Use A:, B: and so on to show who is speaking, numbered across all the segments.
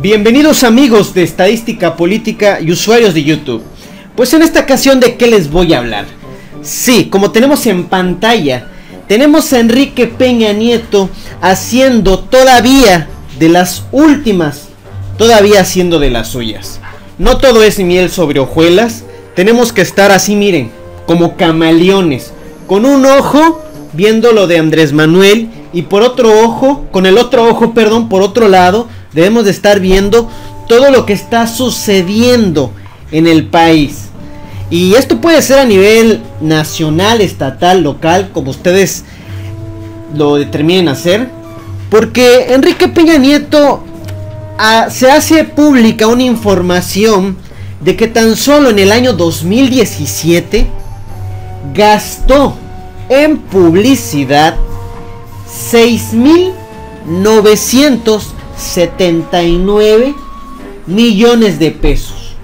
A: Bienvenidos amigos de Estadística Política y usuarios de YouTube. Pues en esta ocasión de qué les voy a hablar. Sí, como tenemos en pantalla, tenemos a Enrique Peña Nieto haciendo todavía de las últimas, todavía haciendo de las suyas. No todo es miel sobre hojuelas, tenemos que estar así, miren, como camaleones, con un ojo viendo lo de Andrés Manuel y por otro ojo, con el otro ojo, perdón, por otro lado, debemos de estar viendo todo lo que está sucediendo en el país. Y esto puede ser a nivel nacional, estatal, local, como ustedes lo determinen hacer. Porque Enrique Peña Nieto ah, se hace pública una información de que tan solo en el año 2017 gastó en publicidad 6.979 millones de pesos.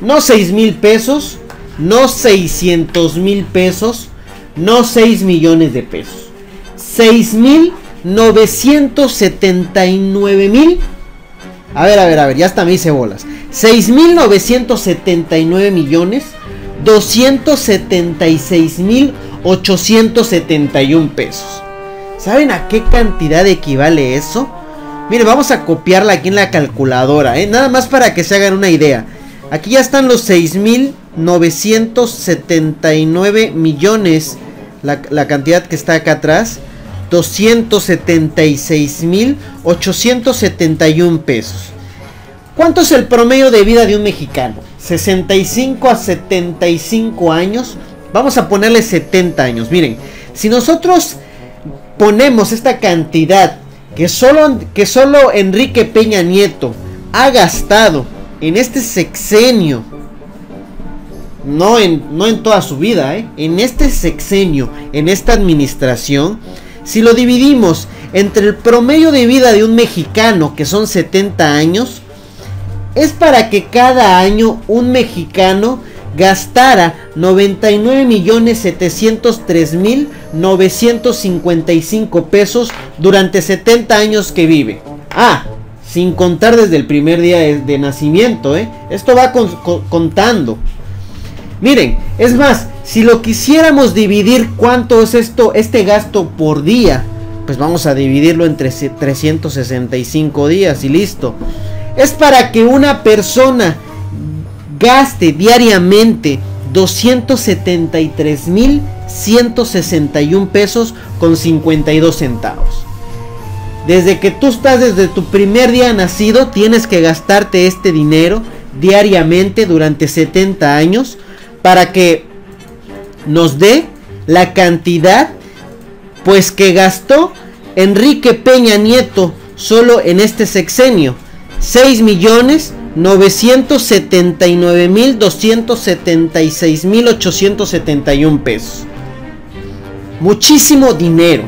A: No 6 mil pesos, no 600 mil pesos, no 6 millones de pesos. 6.979 mil. A ver, a ver, a ver, ya hasta me hice bolas. 6.979 millones 276 mil 871 pesos. ¿Saben a qué cantidad equivale eso? Mire, vamos a copiarla aquí en la calculadora, ¿eh? Nada más para que se hagan una idea. Aquí ya están los 6.979 millones. La, la cantidad que está acá atrás. 276.871 pesos. ¿Cuánto es el promedio de vida de un mexicano? 65 a 75 años. Vamos a ponerle 70 años. Miren, si nosotros ponemos esta cantidad que solo, que solo Enrique Peña Nieto ha gastado en este sexenio, no en, no en toda su vida, ¿eh? en este sexenio, en esta administración, si lo dividimos entre el promedio de vida de un mexicano, que son 70 años, es para que cada año un mexicano gastara 99.703.955 pesos durante 70 años que vive. Ah, sin contar desde el primer día de, nacimiento, ¿eh? Esto va contando. Miren, es más, si lo quisiéramos dividir cuánto es esto, este gasto por día, pues vamos a dividirlo entre 365 días y listo. Es para que una persona gaste diariamente 273.161 pesos con 52 centavos. Desde que tú estás desde tu primer día nacido, tienes que gastarte este dinero diariamente durante 70 años para que nos dé la cantidad pues que gastó Enrique Peña Nieto solo en este sexenio. 6 millones 979.276.871 pesos. Muchísimo dinero.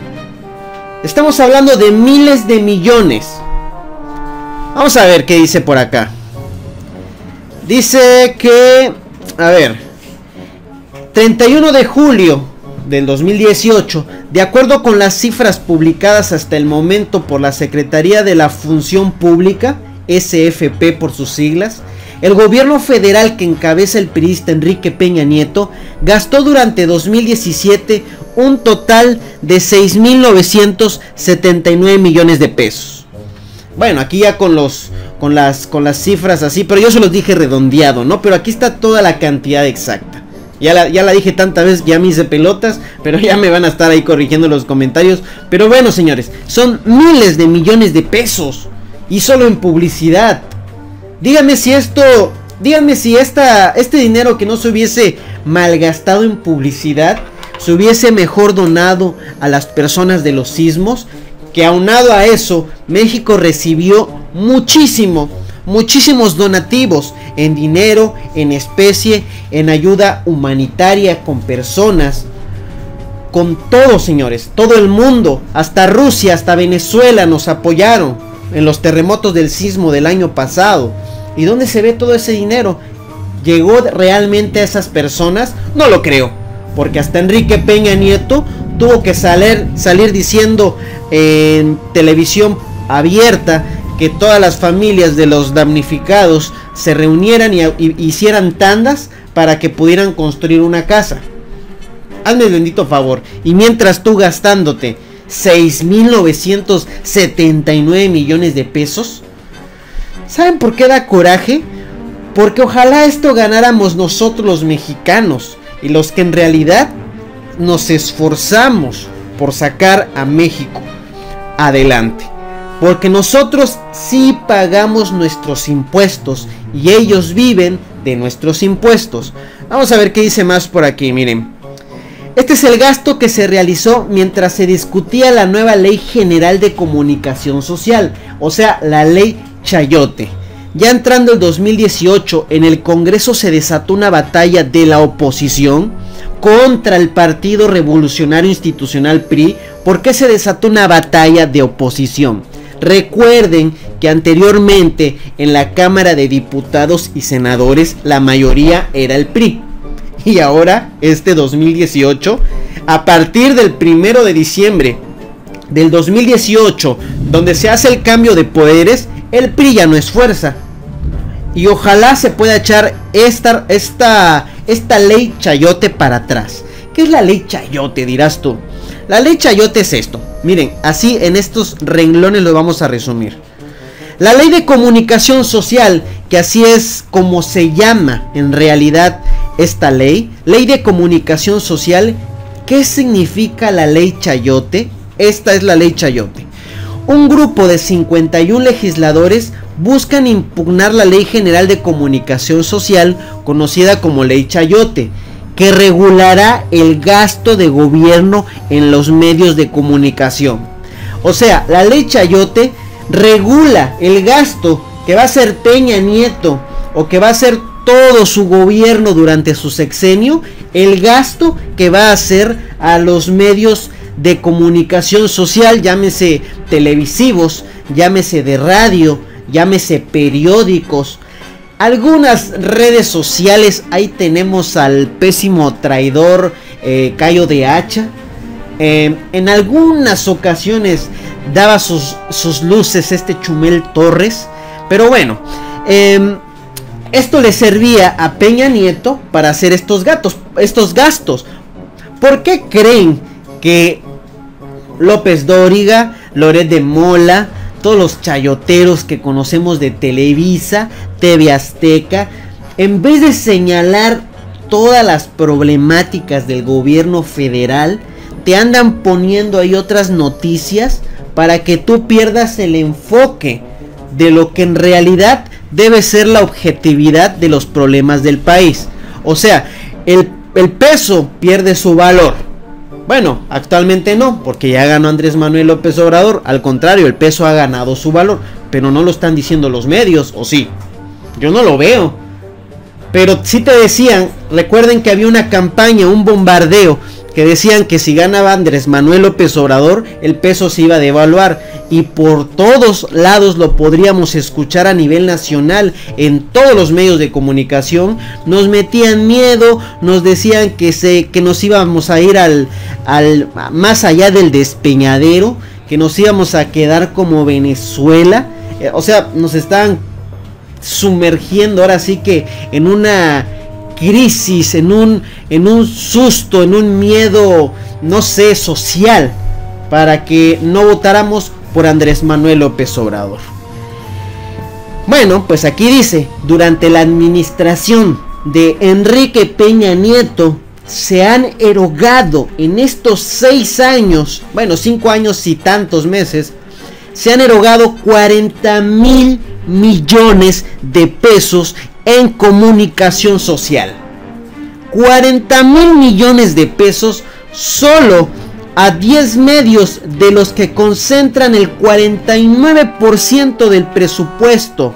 A: Estamos hablando de miles de millones. Vamos a ver qué dice por acá. Dice que, a ver, 31 de julio del 2018, de acuerdo con las cifras publicadas hasta el momento por la Secretaría de la Función Pública, SFP por sus siglas, el gobierno federal que encabeza el periodista Enrique Peña Nieto gastó durante 2017 un total de 6.979 millones de pesos. Bueno, aquí ya con los con las con las cifras así, pero yo se los dije redondeado, ¿no? Pero aquí está toda la cantidad exacta. Ya la, ya la dije tantas veces, ya me hice pelotas, pero ya me van a estar ahí corrigiendo los comentarios. Pero bueno, señores, son miles de millones de pesos y solo en publicidad. Díganme si esto, díganme si esta, este dinero que no se hubiese malgastado en publicidad, se hubiese mejor donado a las personas de los sismos, que aunado a eso, México recibió muchísimo, muchísimos donativos en dinero, en especie, en ayuda humanitaria con personas, con todos señores, todo el mundo, hasta Rusia, hasta Venezuela nos apoyaron en los terremotos del sismo del año pasado. ¿Y dónde se ve todo ese dinero? ¿Llegó realmente a esas personas? No lo creo. Porque hasta Enrique Peña Nieto tuvo que salir, diciendo en televisión abierta que todas las familias de los damnificados se reunieran y, hicieran tandas para que pudieran construir una casa. Hazme el bendito favor. Y mientras tú gastándote 6.979 millones de pesos. ¿Saben por qué da coraje? Porque ojalá esto ganáramos nosotros los mexicanos y los que en realidad nos esforzamos por sacar a México adelante. Porque nosotros sí pagamos nuestros impuestos y ellos viven de nuestros impuestos. Vamos a ver qué dice más por aquí, miren. Este es el gasto que se realizó mientras se discutía la nueva Ley General de Comunicación Social, o sea, la Ley Chayote. Ya entrando el 2018, en el Congreso se desató una batalla de la oposición contra el Partido Revolucionario Institucional PRI. ¿Por qué se desató una batalla de oposición? Recuerden que anteriormente en la Cámara de Diputados y Senadores la mayoría era el PRI. Y ahora, este 2018, a partir del primero de diciembre del 2018, donde se hace el cambio de poderes, el PRI ya no es fuerza. Y ojalá se pueda echar esta, esta, esta ley chayote para atrás. ¿Qué es la ley chayote, dirás tú? La ley chayote es esto. Miren, así en estos renglones lo vamos a resumir. La ley de comunicación social, que así es como se llama en realidad esta ley, ley de comunicación social, ¿qué significa la ley Chayote? Esta es la ley Chayote. Un grupo de 51 legisladores buscan impugnar la Ley General de Comunicación Social, conocida como Ley Chayote, que regulará el gasto de gobierno en los medios de comunicación. O sea, la Ley Chayote regula el gasto que va a ser Peña Nieto o que va a ser todo su gobierno durante su sexenio el gasto que va a hacer a los medios de comunicación social, llámese televisivos, llámese de radio, llámese periódicos, algunas redes sociales, ahí tenemos al pésimo traidor eh, Cayo de Hacha. Eh, en algunas ocasiones daba sus, sus, luces este Chumel Torres. Pero bueno, eh, esto le servía a Peña Nieto para hacer estos, gatos, estos gastos. ¿Por qué creen que López Dóriga, Loret de Mola, todos los chayoteros que conocemos de Televisa, TV Azteca, en vez de señalar todas las problemáticas del gobierno federal, te andan poniendo ahí otras noticias para que tú pierdas el enfoque de lo que en realidad debe ser la objetividad de los problemas del país. O sea, el, peso pierde su valor. Bueno, actualmente no, porque ya ganó Andrés Manuel López Obrador. Al contrario, el peso ha ganado su valor. Pero no lo están diciendo los medios, ¿o sí? Yo no lo veo. Pero si te decían, recuerden que había una campaña, un bombardeo que decían que si ganaba Andrés Manuel López Obrador, el peso se iba a devaluar. Y por todos lados lo podríamos escuchar a nivel nacional, en todos los medios de comunicación. Nos metían miedo, nos decían que, se, que nos íbamos a ir al, al más allá del despeñadero, que nos íbamos a quedar como Venezuela. Eh, o sea, nos estaban sumergiendo ahora sí que en una crisis, en un, en un susto, en un miedo, no sé, social, para que no votáramos por Andrés Manuel López Obrador. Bueno, pues aquí dice, durante la administración de Enrique Peña Nieto, se han erogado en estos seis años, bueno, cinco años y tantos meses, se han erogado 40 mil millones de pesos en comunicación social. 40 mil millones de pesos solo a 10 medios de los que concentran el 49% del presupuesto.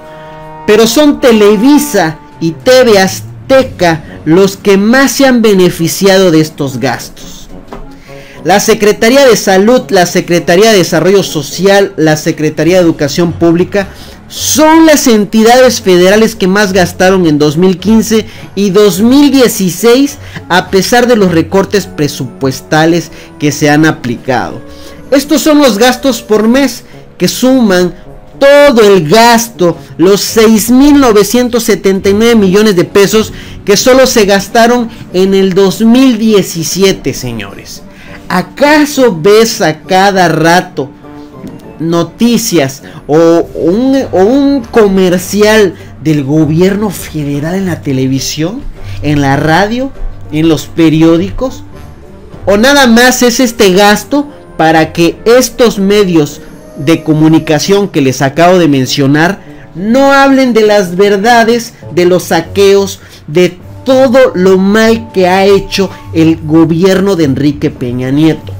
A: Pero son Televisa y TV Azteca los que más se han beneficiado de estos gastos. La Secretaría de Salud, la Secretaría de Desarrollo Social, la Secretaría de Educación Pública son las entidades federales que más gastaron en 2015 y 2016 a pesar de los recortes presupuestales que se han aplicado. Estos son los gastos por mes que suman todo el gasto, los 6.979 millones de pesos que solo se gastaron en el 2017, señores. ¿Acaso ves a cada rato noticias o un, o un comercial del gobierno federal en la televisión, en la radio, en los periódicos? ¿O nada más es este gasto para que estos medios de comunicación que les acabo de mencionar no hablen de las verdades, de los saqueos, de todo lo mal que ha hecho el gobierno de Enrique Peña Nieto.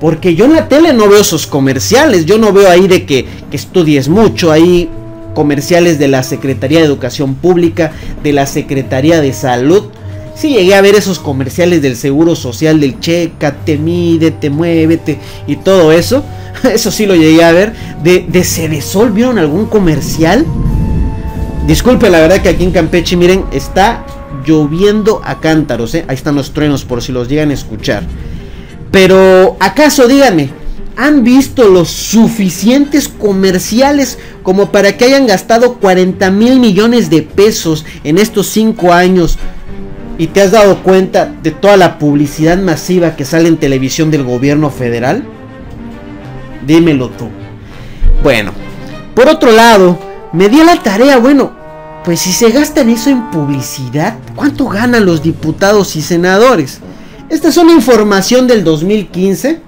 A: Porque yo en la tele no veo esos comerciales, yo no veo ahí de que, estudies mucho, ahí comerciales de la Secretaría de Educación Pública, de la Secretaría de Salud. Sí llegué a ver esos comerciales del Seguro Social, del te mídete, muévete y todo eso. Eso sí lo llegué a ver. De, de Cedesol, ¿vieron algún comercial? Disculpe, la verdad que aquí en Campeche, miren, está lloviendo a cántaros, ¿eh? Ahí están los truenos por si los llegan a escuchar. Pero, ¿acaso, díganme, han visto los suficientes comerciales como para que hayan gastado 40 mil millones de pesos en estos 5 años? ¿Y te has dado cuenta de toda la publicidad masiva que sale en televisión del gobierno federal? Dímelo tú. Bueno, por otro lado, me di la tarea, bueno, pues si se gastan eso en publicidad, ¿cuánto ganan los diputados y senadores? Esta es una información del 2015.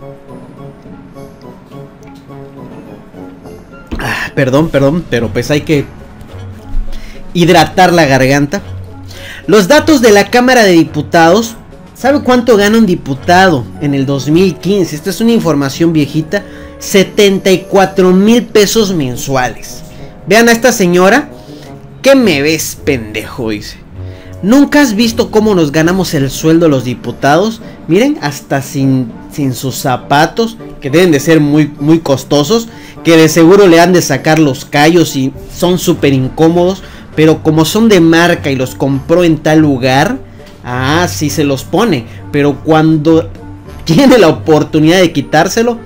A: Ah, perdón, perdón, pero pues hay que hidratar la garganta. Los datos de la Cámara de Diputados. ¿Sabe cuánto gana un diputado en el 2015? Esta es una información viejita. 74 mil pesos mensuales. Vean a esta señora. ¿Qué me ves, pendejo? Dice. ¿Nunca has visto cómo nos ganamos el sueldo los diputados? Miren, hasta sin, sin sus zapatos, que deben de ser muy, muy costosos, que de seguro le han de sacar los callos y son súper incómodos, pero como son de marca y los compró en tal lugar, ah, sí se los pone, pero cuando tiene la oportunidad de quitárselo,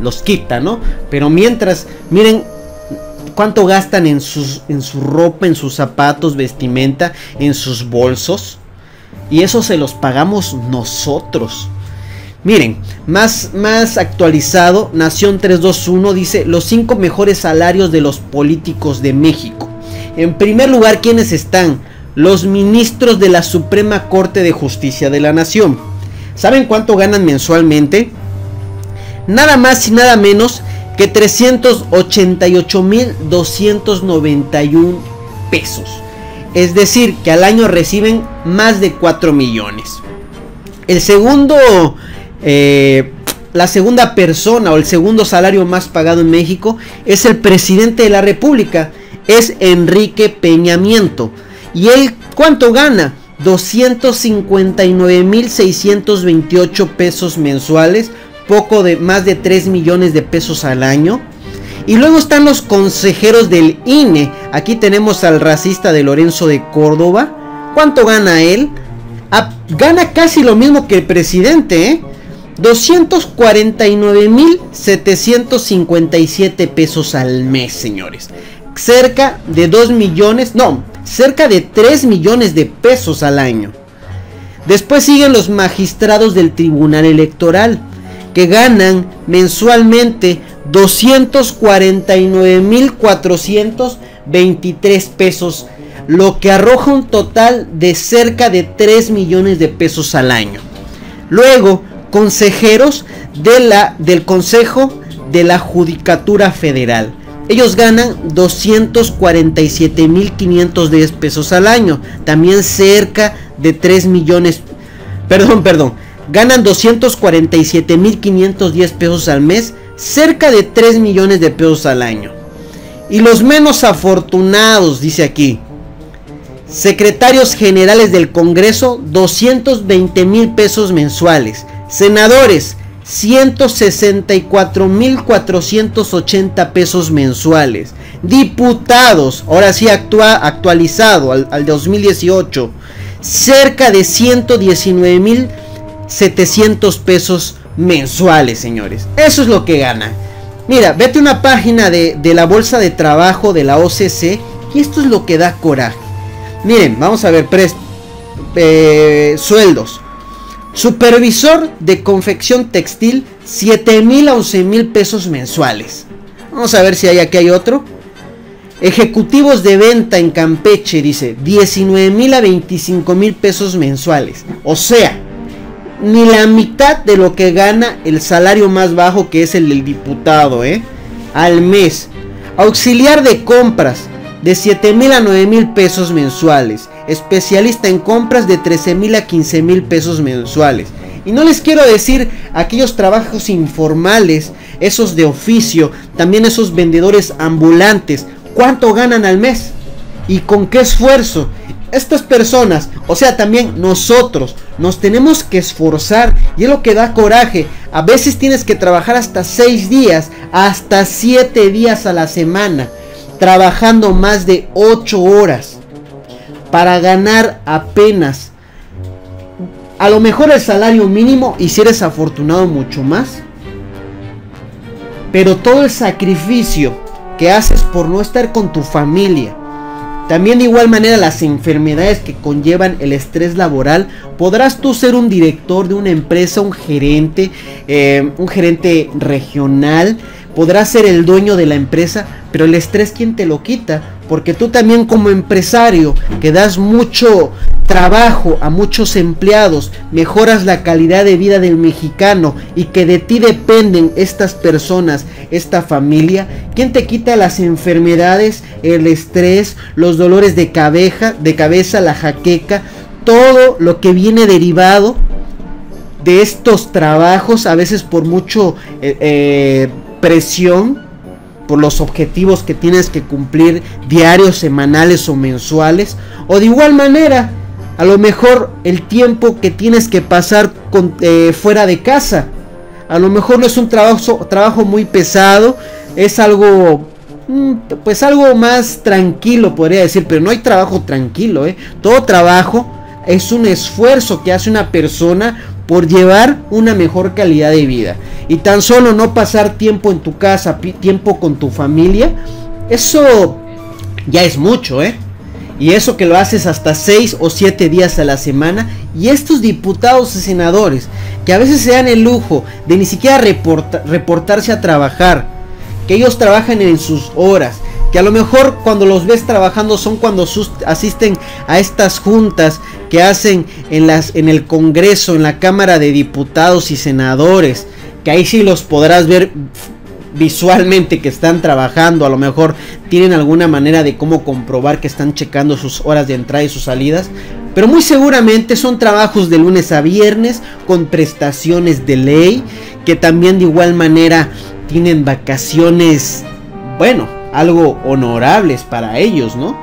A: los quita, ¿no? Pero mientras, miren cuánto gastan en, sus, en su ropa, en sus zapatos, vestimenta, en sus bolsos. Y eso se los pagamos nosotros. Miren, más, más actualizado, Nación 321 dice los cinco mejores salarios de los políticos de México. En primer lugar, ¿quiénes están? Los ministros de la Suprema Corte de Justicia de la Nación. ¿Saben cuánto ganan mensualmente? Nada más y nada menos que 388.291 pesos. Es decir, que al año reciben más de 4 millones. El segundo, eh, la segunda persona o el segundo salario más pagado en México es el presidente de la República. Es Enrique Peñamiento. ¿Y él cuánto gana? 259.628 pesos mensuales poco de más de 3 millones de pesos al año. Y luego están los consejeros del INE. Aquí tenemos al racista de Lorenzo de Córdoba. ¿Cuánto gana él? Ah, gana casi lo mismo que el presidente, ¿eh? 249.757 pesos al mes, señores. Cerca de 2 millones, no, cerca de 3 millones de pesos al año. Después siguen los magistrados del Tribunal Electoral que ganan mensualmente 249.423 pesos, lo que arroja un total de cerca de 3 millones de pesos al año. Luego, consejeros de la, del Consejo de la Judicatura Federal. Ellos ganan 247.510 pesos al año, también cerca de 3 millones. Perdón, perdón, ganan 247.510 pesos al mes, cerca de 3 millones de pesos al año. Y los menos afortunados, dice aquí, secretarios generales del Congreso, 220 mil pesos mensuales. Senadores, 164.480 pesos mensuales. Diputados, ahora sí actualizado al, al 2018, cerca de 119 mil 700 pesos mensuales, señores. Eso es lo que gana. Mira, vete a una página de, de, la bolsa de trabajo de la OCC y esto es lo que da coraje. Miren, vamos a ver, eh, sueldos. Supervisor de confección textil, 7 mil a 11 mil pesos mensuales. Vamos a ver si hay aquí hay otro. Ejecutivos de venta en Campeche, dice, 19 mil a 25 mil pesos mensuales. O sea, ni la mitad de lo que gana el salario más bajo que es el del diputado, ¿eh? Al mes. Auxiliar de compras, de 7 mil a 9 mil pesos mensuales. Especialista en compras de 13 mil a 15 mil pesos mensuales. Y no les quiero decir aquellos trabajos informales, esos de oficio, también esos vendedores ambulantes, cuánto ganan al mes y con qué esfuerzo. Estas personas, o sea, también nosotros, nos tenemos que esforzar y es lo que da coraje. A veces tienes que trabajar hasta 6 días, hasta 7 días a la semana, trabajando más de 8 horas para ganar apenas a lo mejor el salario mínimo y si eres afortunado mucho más. Pero todo el sacrificio que haces por no estar con tu familia. También de igual manera las enfermedades que conllevan el estrés laboral. Podrás tú ser un director de una empresa, un gerente, eh, un gerente regional. Podrás ser el dueño de la empresa, pero el estrés quién te lo quita. Porque tú también como empresario que das mucho trabajo a muchos empleados, mejoras la calidad de vida del mexicano y que de ti dependen estas personas, esta familia, ¿quién te quita las enfermedades, el estrés, los dolores de cabeza, de cabeza, la jaqueca, todo lo que viene derivado de estos trabajos, a veces por mucho eh, eh, presión, por los objetivos que tienes que cumplir diarios, semanales o mensuales, o de igual manera a lo mejor el tiempo que tienes que pasar eh, fuera de casa. A lo mejor no es un trabajo, trabajo muy pesado, es algo mm, pues algo más tranquilo podría decir, pero no hay trabajo tranquilo, ¿eh? Todo trabajo es un esfuerzo que hace una persona por llevar una mejor calidad de vida. Y tan solo no pasar tiempo en tu casa, tiempo con tu familia, eso ya es mucho, ¿eh? Y eso que lo haces hasta 6 o 7 días a la semana. Y estos diputados y senadores que a veces se dan el lujo de ni siquiera reportarse a trabajar. Que ellos trabajan en sus horas. Que a lo mejor cuando los ves trabajando son cuando asisten a estas juntas que hacen en, las, en el Congreso, en la Cámara de Diputados y Senadores. Que ahí sí los podrás ver visualmente que están trabajando, a lo mejor tienen alguna manera de cómo comprobar que están checando sus horas de entrada y sus salidas, pero muy seguramente son trabajos de lunes a viernes con prestaciones de ley, que también de igual manera tienen vacaciones, bueno, algo honorables para ellos, ¿no?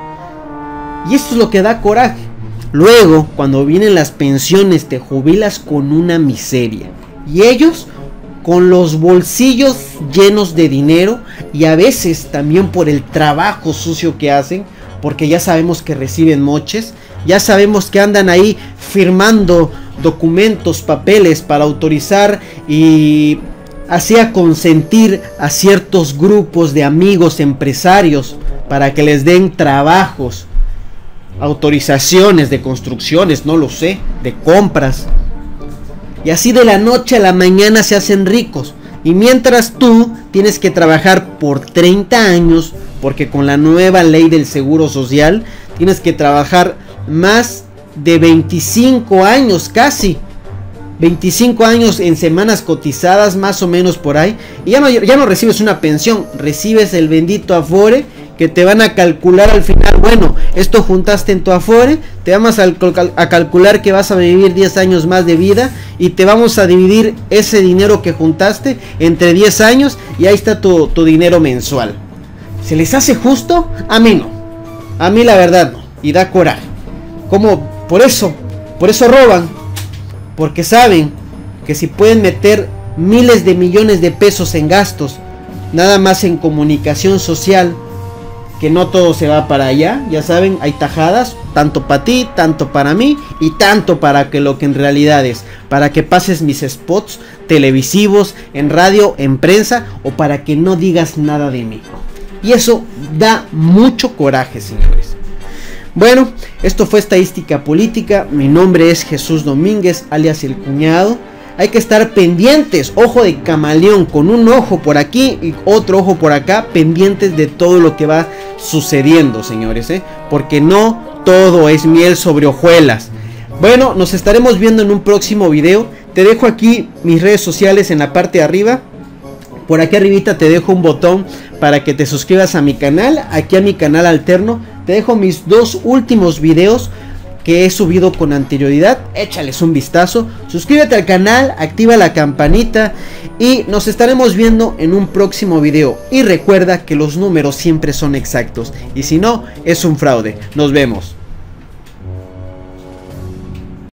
A: Y esto es lo que da coraje. Luego, cuando vienen las pensiones, te jubilas con una miseria. Y ellos con los bolsillos llenos de dinero y a veces también por el trabajo sucio que hacen, porque ya sabemos que reciben moches, ya sabemos que andan ahí firmando documentos, papeles para autorizar y así a consentir a ciertos grupos de amigos empresarios para que les den trabajos, autorizaciones de construcciones, no lo sé, de compras. Y así de la noche a la mañana se hacen ricos. Y mientras tú tienes que trabajar por 30 años, porque con la nueva ley del Seguro Social tienes que trabajar más de 25 años casi. 25 años en semanas cotizadas más o menos por ahí. Y ya no, ya no recibes una pensión, recibes el bendito Afore que te van a calcular al final, bueno, esto juntaste en tu Afore, te vamos a, calcular que vas a vivir 10 años más de vida y te vamos a dividir ese dinero que juntaste entre 10 años y ahí está tu, tu dinero mensual. ¿Se les hace justo? A mí no. A mí la verdad no. Y da coraje. Como por eso, por eso roban. Porque saben que si pueden meter miles de millones de pesos en gastos, nada más en comunicación social, que no todo se va para allá, ya saben, hay tajadas, tanto para ti, tanto para mí y tanto para que lo que en realidad es, para que pases mis spots televisivos, en radio, en prensa o para que no digas nada de mí. Y eso da mucho coraje, señores. Bueno, esto fue Estadística Política. Mi nombre es Jesús Domínguez, alias El Cuñado. Hay que estar pendientes, ojo de camaleón, con un ojo por aquí y otro ojo por acá, pendientes de todo lo que va sucediendo, señores, ¿eh? porque no todo es miel sobre hojuelas. Bueno, nos estaremos viendo en un próximo video. Te dejo aquí mis redes sociales en la parte de arriba. Por aquí arribita te dejo un botón para que te suscribas a mi canal, aquí a mi canal alterno. Te dejo mis dos últimos videos que he subido con anterioridad. Échales un vistazo. Suscríbete al canal, activa la campanita y nos estaremos viendo en un próximo video. Y recuerda que los números siempre son exactos y si no, es un fraude. Nos vemos.